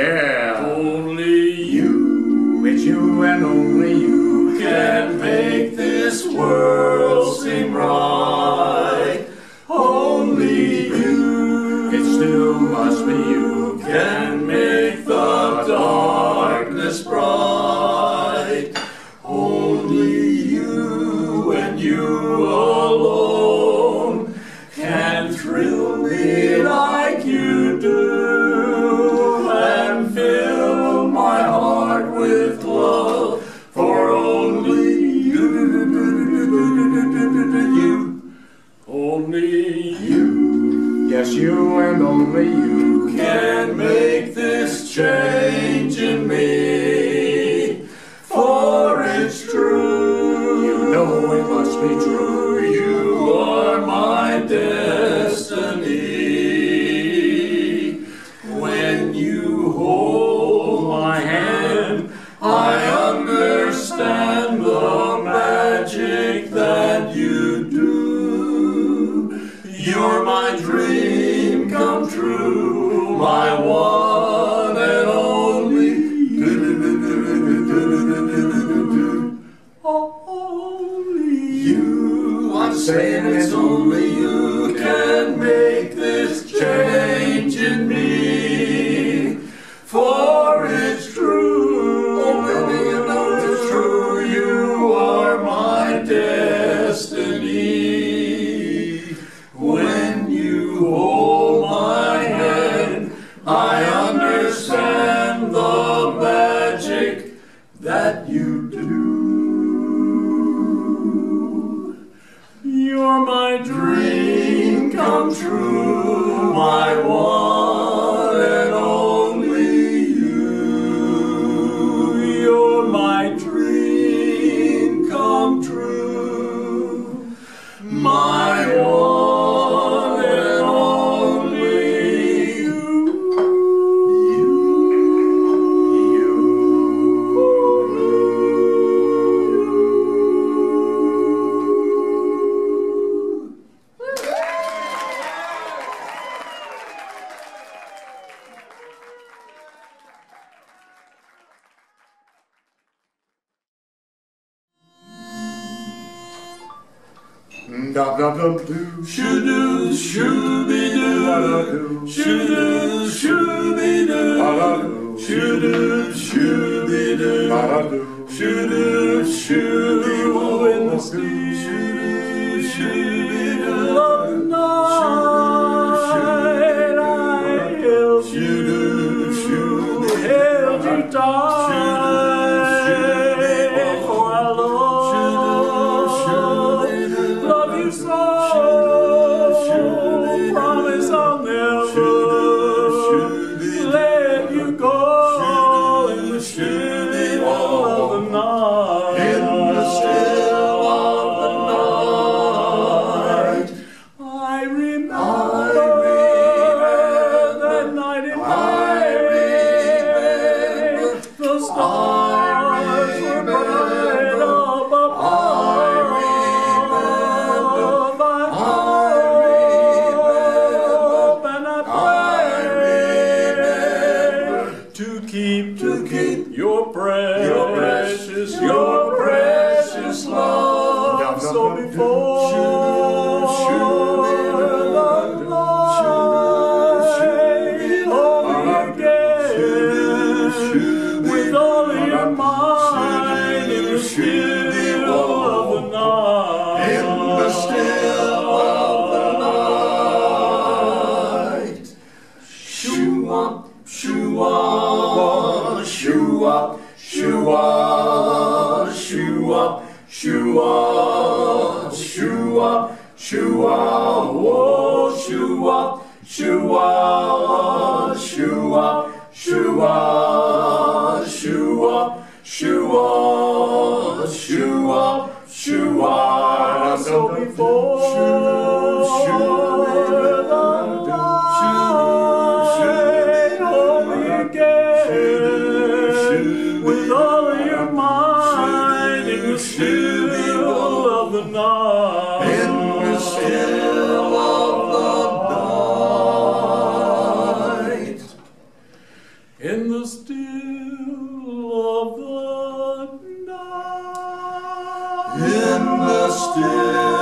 Yeah. Only you, it's you and only you, can make this world seem right. Only you, it's too much, but you, can make the darkness bright. Only you and you Change in me, for it's true. You know it must be true. You are my destiny. When you hold my hand, I understand the magic that you do. You're my dream come true. My do do do. dum dum dum doo. Shoo-doo, shoo-be-doo. Shoo-doo, shoo-be-doo. Shoo-doo, shoo-be-doo. Shoo-doo, shoo be is your. Shua, Shua, Shua, oh Shua, Shua, Shua, Shua, Shua, Shua, Shua, Shua, Shua, so before. in the still.